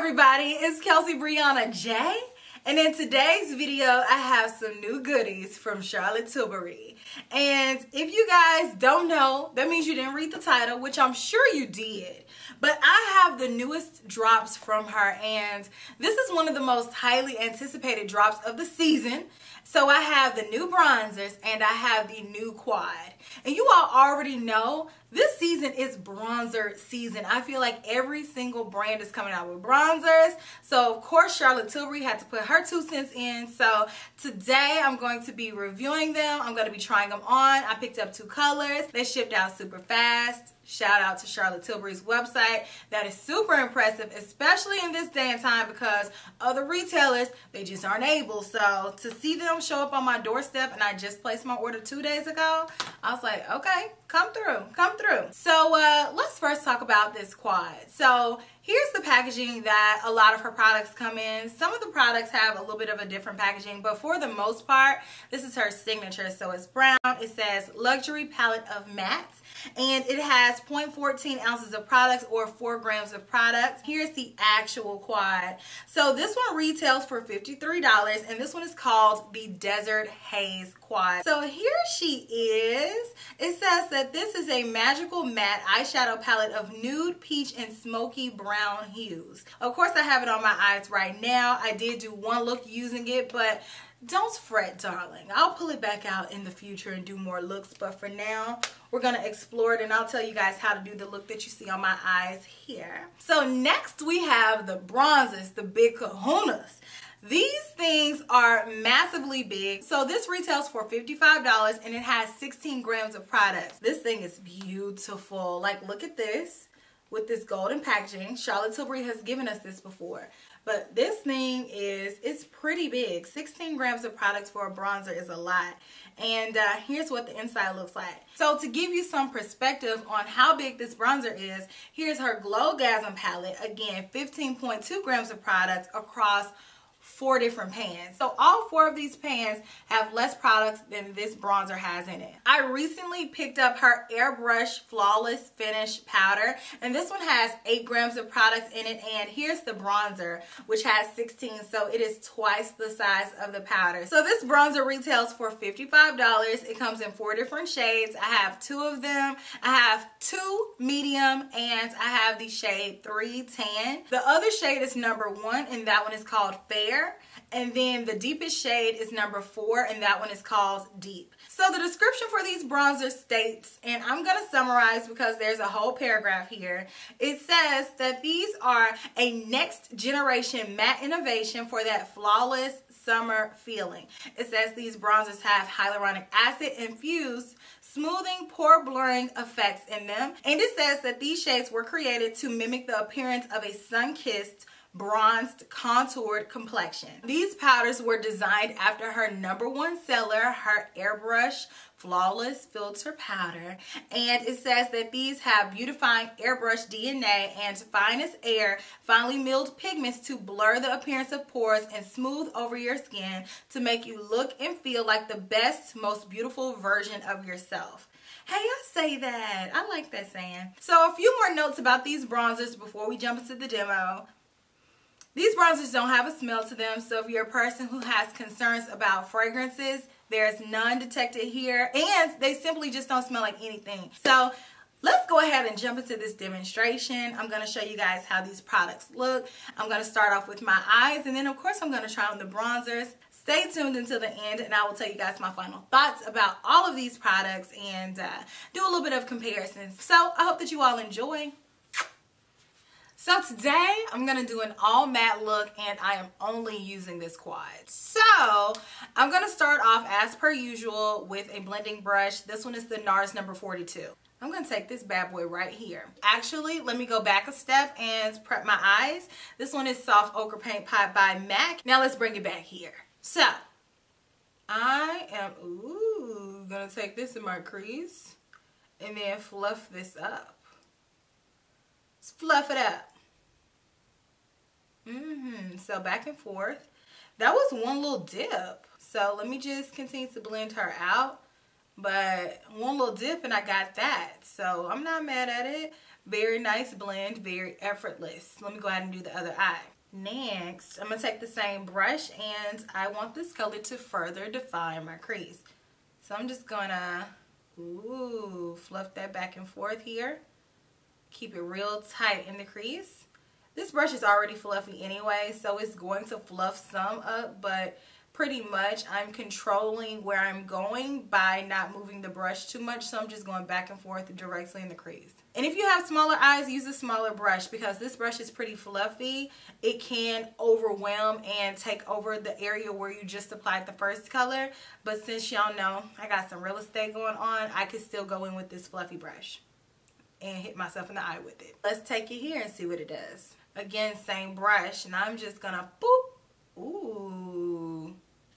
everybody, it's Kelsee Briana Jai. And in today's video, I have some new goodies from Charlotte Tilbury. And if you guys don't know, that means you didn't read the title, which I'm sure you did. But I have the newest drops from her, and this is one of the most highly anticipated drops of the season. So I have the new bronzers and I have the new quad. And you all already know this season is bronzer season. I feel like every single brand is coming out with bronzers. So of course Charlotte Tilbury had to put her two cents in. So today I'm going to be reviewing them. I'm going to be trying them on. I picked up two colors. They shipped out super fast. Shout out to Charlotte Tilbury's website. That is super impressive, especially in this day and time because other retailers, they just aren't able. So to see them show up on my doorstep and I just placed my order two days ago, I was like, okay, come through, come through. So uh, let's first talk about this quad. So Here's the packaging that a lot of her products come in. Some of the products have a little bit of a different packaging, but for the most part, this is her signature. So it's brown. It says luxury palette of mattes and it has 0.14 ounces of products or 4 grams of products. Here's the actual quad. So this one retails for $53 and this one is called the Desert Haze Quad. So here she is. It says that this is a magical matte eyeshadow palette of nude, peach, and smoky brown hues. Of course I have it on my eyes right now. I did do one look using it, but don't fret, darling. I'll pull it back out in the future and do more looks. But for now, we're going to explore it and I'll tell you guys how to do the look that you see on my eyes here. So next we have the bronzes, the big kahunas. These things are massively big. So this retails for $55 and it has 16 grams of products. This thing is beautiful. Like look at this with this golden packaging. Charlotte Tilbury has given us this before. But this thing is, it's pretty big. 16 grams of products for a bronzer is a lot. And uh, here's what the inside looks like. So to give you some perspective on how big this bronzer is, here's her Glowgasm palette. Again, 15.2 grams of products across four different pans. So all four of these pans have less products than this bronzer has in it. I recently picked up her Airbrush Flawless Finish Powder and this one has 8 grams of products in it and here's the bronzer which has 16 so it is twice the size of the powder. So this bronzer retails for $55. It comes in four different shades. I have two of them. I have two medium and I have the shade 310. The other shade is number one and that one is called Fair and then the deepest shade is number four and that one is called Deep. So the description for these bronzers states, and I'm to summarize because there's a whole paragraph here. It says that these are a next generation matte innovation for that flawless summer feeling. It says these bronzers have hyaluronic acid infused smoothing, pore blurring effects in them. And it says that these shades were created to mimic the appearance of a sun-kissed bronzed contoured complexion. These powders were designed after her number one seller, her Airbrush Flawless Filter Powder. And it says that these have beautifying airbrush DNA and finest air, finely milled pigments to blur the appearance of pores and smooth over your skin to make you look and feel like the best, most beautiful version of yourself. Hey, I say that. I like that saying. So a few more notes about these bronzers before we jump into the demo. These bronzers don't have a smell to them, so if you're a person who has concerns about fragrances, there's none detected here, and they simply just don't smell like anything. So let's go ahead and jump into this demonstration. I'm going to show you guys how these products look. I'm going to start off with my eyes, and then of course I'm going to try on the bronzers. Stay tuned until the end and I will tell you guys my final thoughts about all of these products and uh, do a little bit of comparisons. So I hope that you all enjoy. So today I'm to do an all matte look and I am only using this quad. So I'm to start off as per usual with a blending brush. This one is the NARS number 42. I'm to take this bad boy right here. Actually, let me go back a step and prep my eyes. This one is Soft Ochre Paint Pot by MAC. Now let's bring it back here. So, I am, ooh, to take this in my crease and then fluff this up. Let's fluff it up. Mm-hmm. So back and forth. That was one little dip. So let me just continue to blend her out. But one little dip and I got that. So I'm not mad at it. Very nice blend, very effortless. Let me go ahead and do the other eye. Next, I'm going to take the same brush and I want this color to further define my crease. So I'm just going to, ooh, fluff that back and forth here. Keep it real tight in the crease. This brush is already fluffy anyway, so it's going to fluff some up, but pretty much I'm controlling where I'm going by not moving the brush too much, so I'm just going back and forth directly in the crease. And if you have smaller eyes, use a smaller brush because this brush is pretty fluffy. It can overwhelm and take over the area where you just applied the first color. But since y'all know I got some real estate going on, I could still go in with this fluffy brush and hit myself in the eye with it. Let's take it here and see what it does. Again, same brush, and I'm just gonna boop. Ooh,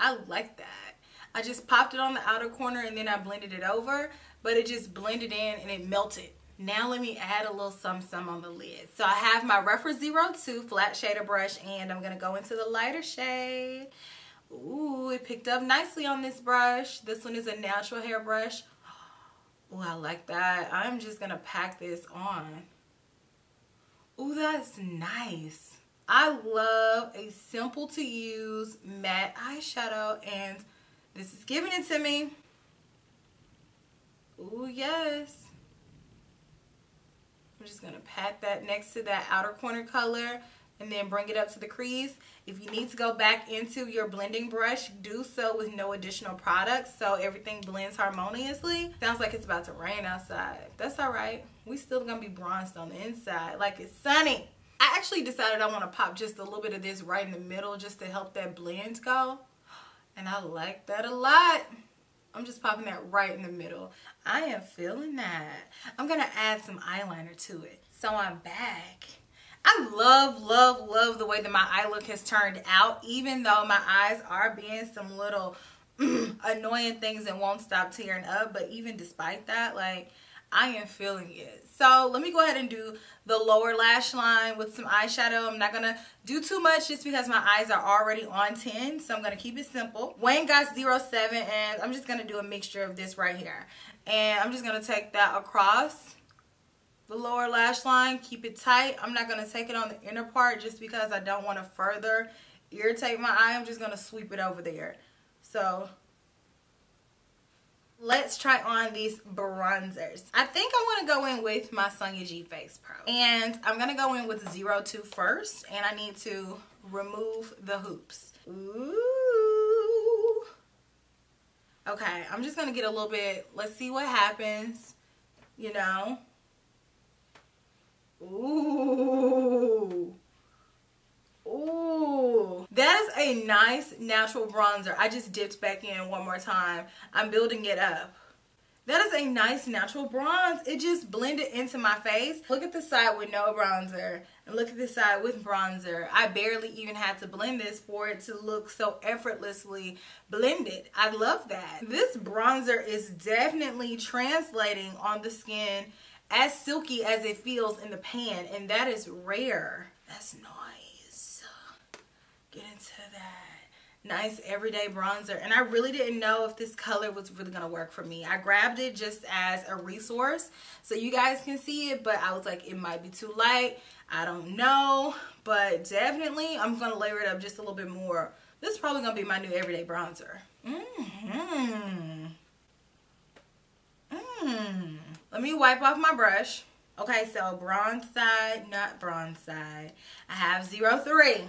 I like that. I just popped it on the outer corner and then I blended it over, but it just blended in and it melted. Now let me add a little some some on the lid. So I have my Rephr 02 flat shader brush and I'm gonna go into the lighter shade. Ooh, it picked up nicely on this brush. This one is a natural hair brush. Oh, I like that. I'm just gonna pack this on. Ooh, that's nice. I love a simple to use matte eyeshadow and this is giving it to me. Ooh, yes. I'm just going to pat that next to that outer corner color and then bring it up to the crease. If you need to go back into your blending brush, do so with no additional products so everything blends harmoniously. Sounds like it's about to rain outside. That's all right. We still gonna be bronzed on the inside like it's sunny. I actually decided I want to pop just a little bit of this right in the middle just to help that blend go. And I like that a lot. I'm just popping that right in the middle. I am feeling that. I'm to add some eyeliner to it. So I'm back. I love, love, love the way that my eye look has turned out, even though my eyes are being some little mm, annoying things and won't stop tearing up. But even despite that, like, I am feeling it. So let me go ahead and do the lower lash line with some eyeshadow. I'm not going to do too much just because my eyes are already on 10. So I'm going to keep it simple. Wayne Goss 07 and I'm just going to do a mixture of this right here. And I'm just going to take that across the lower lash line. Keep it tight. I'm not going to take it on the inner part just because I don't want to further irritate my eye. I'm just going to sweep it over there. So let's try on these bronzers. I think I want to go in with my Sonia G Face Pro. And I'm going to go in with 02 first. And I need to remove the hoops. Ooh. Okay, I'm just going to get a little bit, let's see what happens, you know. Ooh. Ooh. That is a nice natural bronzer. I just dipped back in one more time. I'm building it up. That is a nice natural bronze. It just blended into my face. Look at the side with no bronzer and look at the side with bronzer. I barely even had to blend this for it to look so effortlessly blended. I love that. This bronzer is definitely translating on the skin as silky as it feels in the pan and that is rare. That's nice. Get into that. Nice everyday bronzer. And I really didn't know if this color was really gonna work for me. I grabbed it just as a resource so you guys can see it but I was like it might be too light. I don't know but definitely I'm gonna layer it up just a little bit more. This is probably gonna be my new everyday bronzer. Mm hmm mm. Let me wipe off my brush okay so bronze side not bronze side I have 03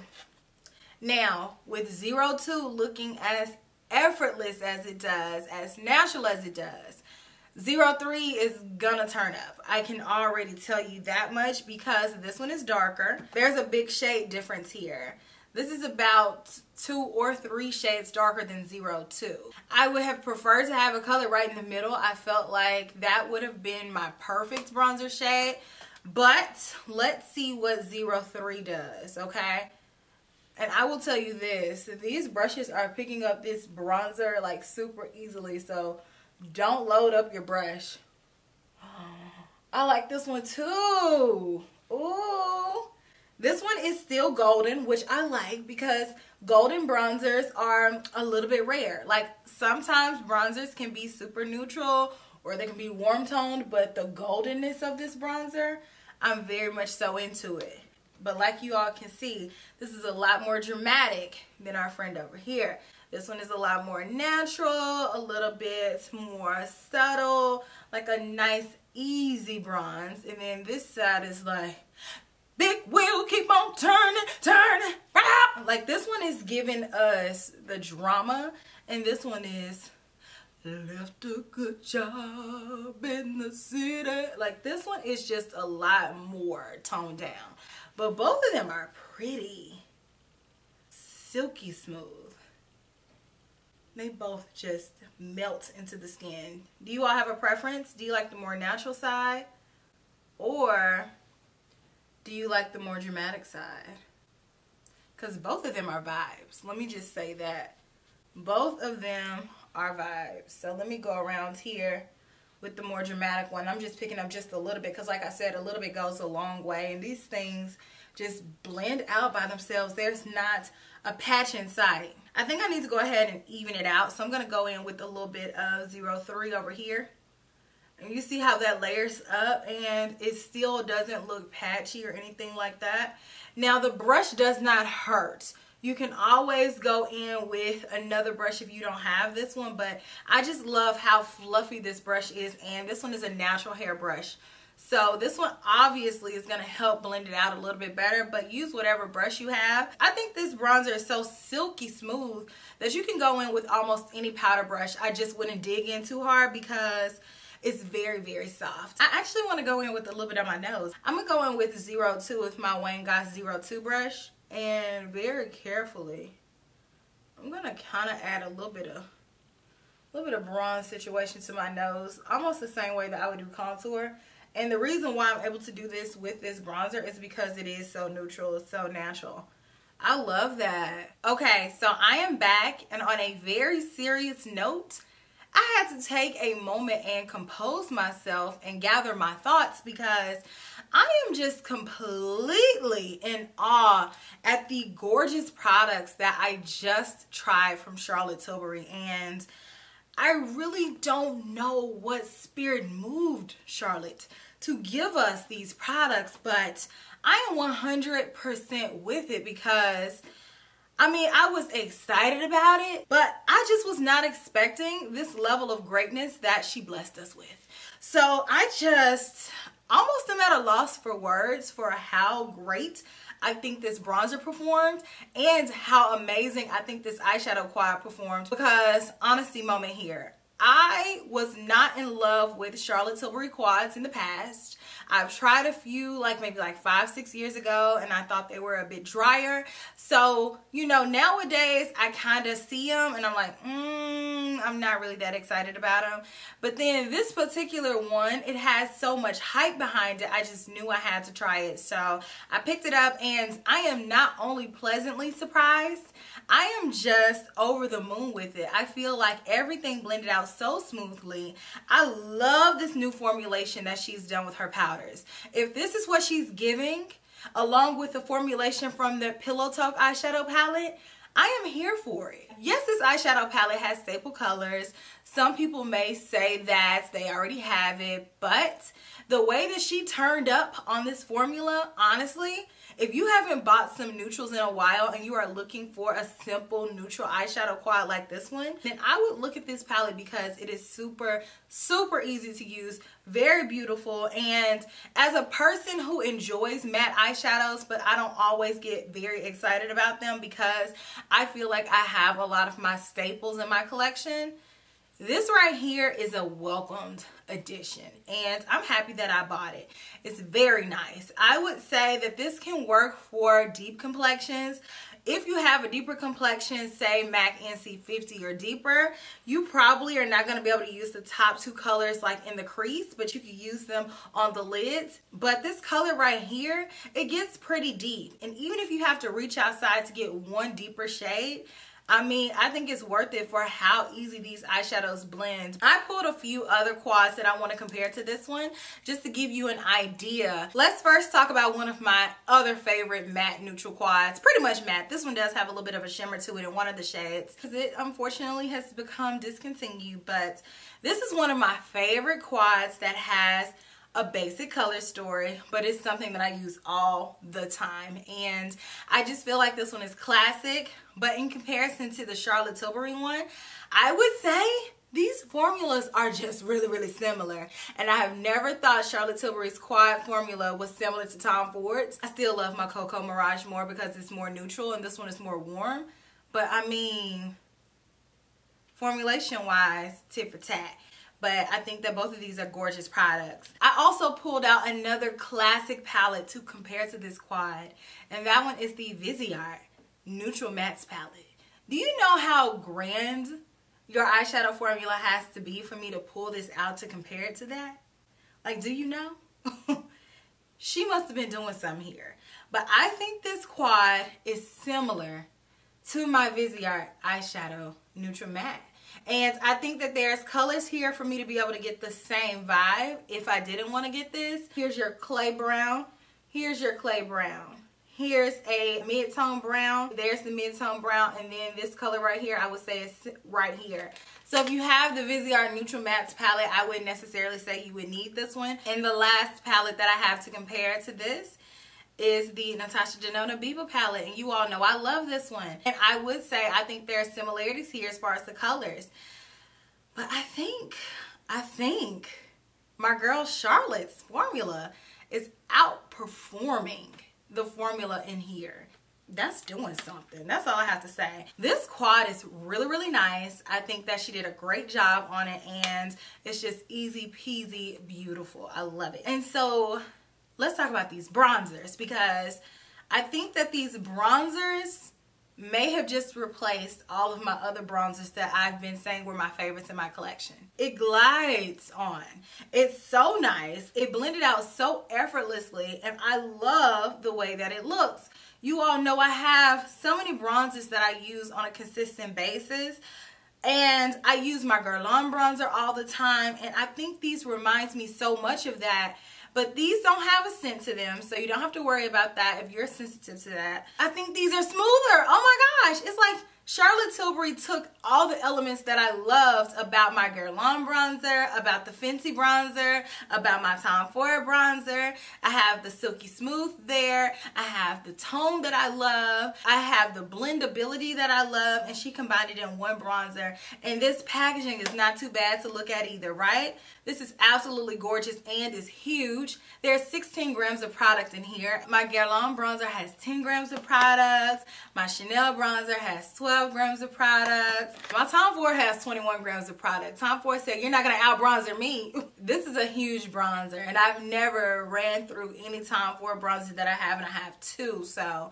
now, with 02 looking as effortless as it does, as natural as it does, 03 is gonna turn up. I can already tell you that much because this one is darker. There's a big shade difference here. This is about two or three shades darker than 02. I would have preferred to have a color right in the middle. I felt like that would have been my perfect bronzer shade. But let's see what 03 does, okay? And I will tell you this, these brushes are picking up this bronzer like super easily. So don't load up your brush. I like this one too. Ooh. This one is still golden, which I like because golden bronzers are a little bit rare. Like sometimes bronzers can be super neutral or they can be warm toned, but the goldenness of this bronzer, I'm very much so into it. But like you all can see, this is a lot more dramatic than our friend over here. This one is a lot more natural, a little bit more subtle, like a nice easy bronze. And then this side is like, big wheel keep on turning, turning. Like this one is giving us the drama and this one is left a good job in the city. Like this one is just a lot more toned down. But both of them are pretty silky smooth. They both just melt into the skin. Do you all have a preference? Do you like the more natural side? Or do you like the more dramatic side? Because both of them are vibes. Let me just say that. Both of them are vibes. So let me go around here with the more dramatic one. I'm just picking up just a little bit because like I said, a little bit goes a long way. And these things just blend out by themselves. There's not a patch inside. I think I need to go ahead and even it out. So I'm going to go in with a little bit of 03 over here. And you see how that layers up and it still doesn't look patchy or anything like that. Now the brush does not hurt. You can always go in with another brush if you don't have this one, but I just love how fluffy this brush is and this one is a natural hair brush. So this one obviously is going to help blend it out a little bit better, but use whatever brush you have. I think this bronzer is so silky smooth that you can go in with almost any powder brush. I just wouldn't dig in too hard because it's very, very soft. I actually want to go in with a little bit on my nose. I'm going to go in with 02 with my Wayne Goss 02 brush and very carefully, I'm going to kind of add a little bit of a little bit of bronze situation to my nose, almost the same way that I would do contour. And the reason why I'm able to do this with this bronzer is because it is so neutral, so natural. I love that. Okay, so I am back and on a very serious note, I had to take a moment and compose myself and gather my thoughts because I am just completely in awe at the gorgeous products that I just tried from Charlotte Tilbury. And I really don't know what spirit moved Charlotte to give us these products, but I am 100% with it because I mean, I was excited about it, but I just was not expecting this level of greatness that she blessed us with. So I just almost am at a loss for words for how great I think this bronzer performed and how amazing I think this eyeshadow quad performed because honesty moment here. I was not in love with Charlotte Tilbury quads in the past. I've tried a few like maybe like five, six years ago and I thought they were a bit drier. So, you know, nowadays I kind of see them and I'm like, mm, I'm not really that excited about them. But then this particular one, it has so much hype behind it. I just knew I had to try it. So I picked it up and I am not only pleasantly surprised, I am just over the moon with it. I feel like everything blended out so smoothly. I love this new formulation that she's done with her powders. If this is what she's giving, along with the formulation from the Pillow Talk eyeshadow palette, I am here for it. Yes, this eyeshadow palette has staple colors. Some people may say that they already have it, but the way that she turned up on this formula, honestly, if you haven't bought some neutrals in a while and you are looking for a simple neutral eyeshadow quad like this one, then I would look at this palette because it is super, super easy to use, very beautiful. And as a person who enjoys matte eyeshadows, but I don't always get very excited about them because I feel like I have a lot of my staples in my collection, this right here is a welcomed addition and I'm happy that I bought it. It's very nice. I would say that this can work for deep complexions. If you have a deeper complexion, say MAC NC50 or deeper, you probably are not going to be able to use the top two colors like in the crease, but you can use them on the lids. But this color right here, it gets pretty deep. And even if you have to reach outside to get one deeper shade, I mean, I think it's worth it for how easy these eyeshadows blend. I pulled a few other quads that I want to compare to this one just to give you an idea. Let's first talk about one of my other favorite matte neutral quads. Pretty much matte. This one does have a little bit of a shimmer to it in one of the shades because it unfortunately has become discontinued. But this is one of my favorite quads that has a basic color story, but it's something that I use all the time. And I just feel like this one is classic, but in comparison to the Charlotte Tilbury one, I would say these formulas are just really, really similar. And I have never thought Charlotte Tilbury's quad formula was similar to Tom Ford's. I still love my Cocoa Mirage more because it's more neutral and this one is more warm. But I mean, formulation wise, tit for tat but I think that both of these are gorgeous products. I also pulled out another classic palette to compare to this quad, and that one is the Viseart Neutral Mattes palette. Do you know how grand your eyeshadow formula has to be for me to pull this out to compare it to that? Like, do you know? she must have been doing something here. But I think this quad is similar to my Viseart eyeshadow neutral matte. And I think that there's colors here for me to be able to get the same vibe if I didn't want to get this. Here's your clay brown. Here's your clay brown. Here's a mid-tone brown. There's the mid-tone brown. And then this color right here, I would say it's right here. So if you have the Viseart Neutral Mattes palette, I wouldn't necessarily say you would need this one. And the last palette that I have to compare to this is the Natasha Denona Biba palette. And you all know I love this one. And I would say I think there are similarities here as far as the colors. But I think, I think my girl Charlotte's formula is outperforming the formula in here. That's doing something. That's all I have to say. This quad is really, really nice. I think that she did a great job on it and it's just easy peasy beautiful. I love it. And so let's talk about these bronzers because I think that these bronzers may have just replaced all of my other bronzers that I've been saying were my favorites in my collection. It glides on. It's so nice. It blended out so effortlessly and I love the way that it looks. You all know I have so many bronzers that I use on a consistent basis and I use my Guerlain bronzer all the time and I think these reminds me so much of that but these don't have a scent to them, so you don't have to worry about that if you're sensitive to that. I think these are smoother. Oh my gosh. It's like Charlotte Tilbury took all the elements that I loved about my Guerlain bronzer, about the Fenty bronzer, about my Tom Ford bronzer. I have the Silky Smooth there. I have the tone that I love. I have the blendability that I love, and she combined it in one bronzer. And this packaging is not too bad to look at either, right? This is absolutely gorgeous and is huge. There's 16 grams of product in here. My Guerlain bronzer has 10 grams of product. My Chanel bronzer has 12 12 grams of product. My Tom Ford has 21 grams of product. Tom Ford said, you're not gonna out bronzer me. this is a huge bronzer and I've never ran through any Tom Ford bronzer that I have and I have two. So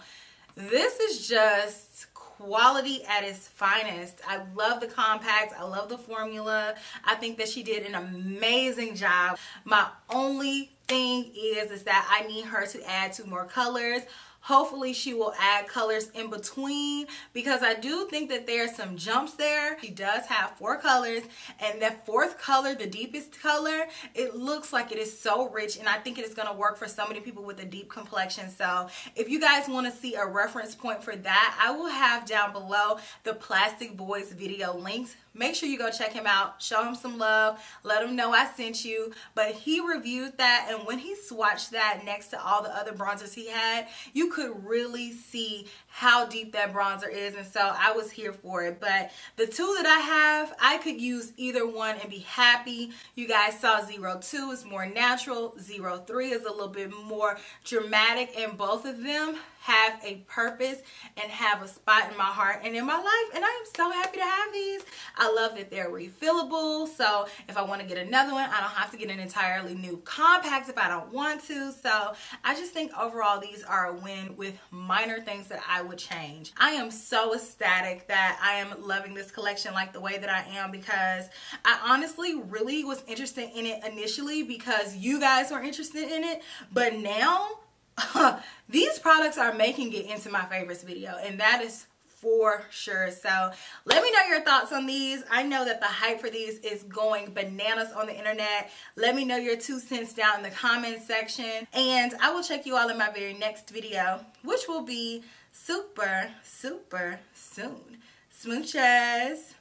this is just quality at its finest. I love the compact. I love the formula. I think that she did an amazing job. My only thing is, is that I need her to add two more colors. Hopefully she will add colors in between because I do think that there are some jumps there. She does have four colors and that fourth color, the deepest color, it looks like it is so rich and I think it is going to work for so many people with a deep complexion. So if you guys want to see a reference point for that, I will have down below the Plastic Boy's video links make sure you go check him out. Show him some love. Let him know i sent you. But he reviewed that and when he swatched that next to all the other bronzers he had you could really see how deep that bronzer is and so I was here for it. But the two that I have I could use either one and be happy. You guys saw zero two is more natural. Zero three is a little bit more dramatic and both of them have a purpose and have a spot in my heart and in my life and I am so happy to have these I love that they're refillable so if I want to get another one I don't have to get an entirely new compact if I don't want to so I just think overall these are a win with minor things that I would change. I am so ecstatic that I am loving this collection like the way that I am because I honestly really was interested in it initially because you guys were interested in it. But now, these products are making it into my favorites video and that is for sure. So let me know your thoughts on these. I know that the hype for these is going bananas on the internet. Let me know your two cents down in the comment section. And I will check you all in my very next video, which will be super, super soon. Smooches.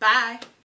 Bye.